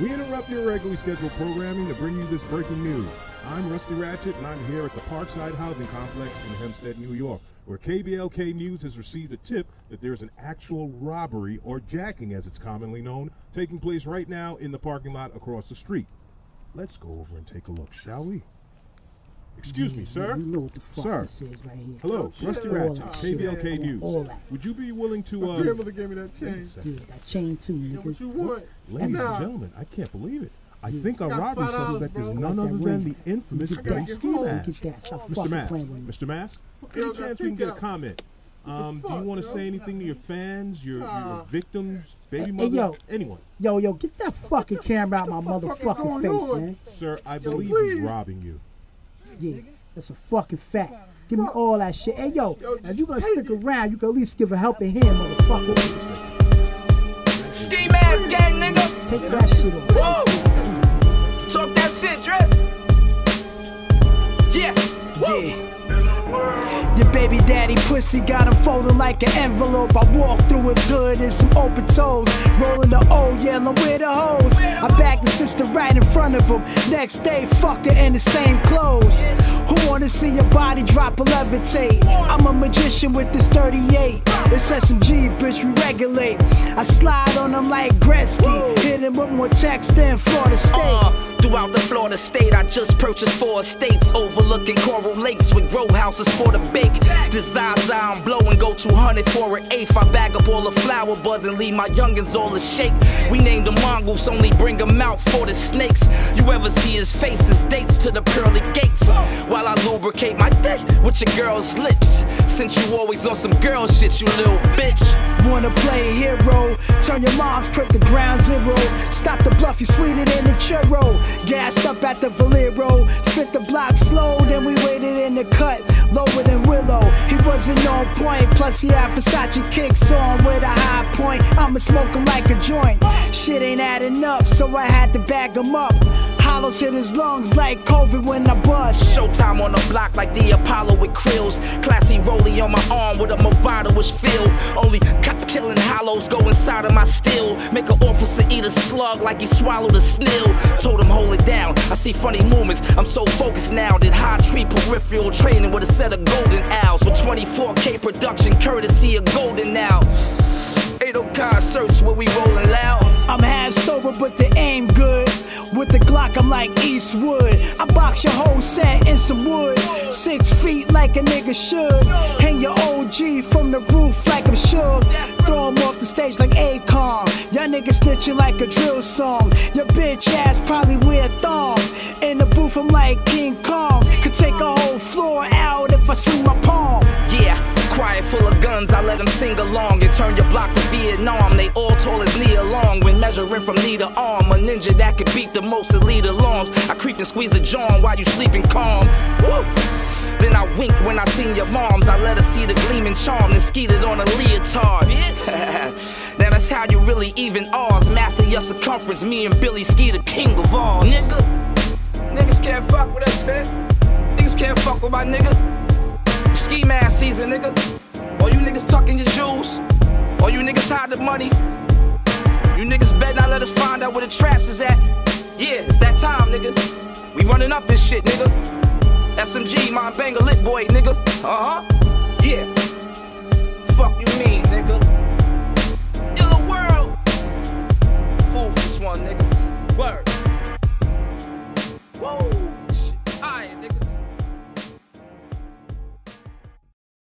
We interrupt your regularly scheduled programming to bring you this breaking news. I'm Rusty Ratchet, and I'm here at the Parkside Housing Complex in Hempstead, New York, where KBLK News has received a tip that there's an actual robbery, or jacking as it's commonly known, taking place right now in the parking lot across the street. Let's go over and take a look, shall we? Excuse me, sir. You know what the fuck Sir. this is right here. Hello, Rusty All Ratchet, that shit. KBLK All- News. All that. Would you be willing to, uh, grandmother gave me that wait a chain. Yeah, that chain too, Yeah, what you want? Ladies Nah. and gentlemen, I can't believe it. I Yeah. think our Got robbery five dollars, suspect is none Like that other than the infamous You get Ski Mask. Mr. Mask, playing with me. Mr. Mask, any chance we can get a comment? Um, do you want to say anything to your fans, your, your victims, baby Hey, mother, yo. anyone? Yo, yo, get that fucking camera out my What the fuck is motherfucking face, on? man. Sir, I believe please. he's robbing you. Yeah, that's a fucking fact. Give me all that shit. Hey, yo, Yo, if you gonna stick around, you can at least give a helping hand, motherfucker. Ski mask gang, nigga. Take that shit off. Talk that shit, dress. Yeah. Yeah. Your baby daddy pussy got him folded like an envelope. I walk through his hood in some open toes, rolling the old yellow with the hose. I bagged the sister right in front of him. Next day, fucked her in the same clothes. Who wanna see your body drop or levitate? I'm a magician with this 38. It's SMG, bitch, we regulate. I slide on them like Gretzky, hit him with more text than Florida State. Uh, throughout the Florida state, I just purchased four estates overlooking coral lakes with grow houses for the bake. Zaza, I'm blowing, go 200 for an eighth. I bag up all the flower buds and leave my youngins all a shake. We named them mongoose, only bring them out for the snakes. You ever see his face, his dates to the pearly gates. While I lubricate my dick with your girl's lips. Since you always on some girl shit, you little bitch. Wanna play a hero? Turn your mom's crib to ground zero. Stop the bluff, you sweeter than a churro. Gassed up at the Valero. Spit the block slow, then we waited in the cut. Lower than Willow. He wasn't on point. Plus, he had Versace kicks on with a high point. I'ma smoke him like a joint. Shit ain't adding up, so I had to bag him up. Hollows hit his lungs like COVID when I bust. Showtime on the block like the Apollo with krills. Classy rollie on my arm with a Movado-ish feel. Only cop killing hollows go inside of my steel. Make an officer eat a slug like he swallowed a snail. Told him hold it down. I see funny movements. I'm so focused now. Did high tree peripheral training with a set of golden owls. With 24K production, courtesy of Golden Owl. 80 concerts where we rolling loud. I'm half sober, but the. With the Glock, I'm like Eastwood. I box your whole set in some wood. Six feet like a nigga should. Hang your OG from the roof like I'm Suge. Throw him off the stage like Akon. Y'all niggas snitching like a drill song. Your bitch ass probably wear thong. In the booth, I'm like King Kong. Could take a whole floor out if I swing my palm. Yeah, quiet full of guns, I let them sing along and turn your block to Vietnam. They all tall as Nia Long when measuring from knee to arm. A ninja that could beat the most elite alarms. I creep and squeeze the John while you sleeping calm. Woo! Then I wink when I seen your moms. I let her see the gleaming charm and skeeted on a leotard. now that's how you really even ours. Master your circumference, me and Billie Ski, the king of all. Nigga, niggas can't fuck with us, man. Niggas can't fuck with my nigga. Ski mask season, nigga. All you niggas tucking your jewels. All you niggas hide the money. You niggas better not let us find out where the traps is at. Yeah, it's that time, nigga. We running up this shit, nigga. SMG, my banger lit boy, nigga. Uh huh.